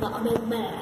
Bala bên bể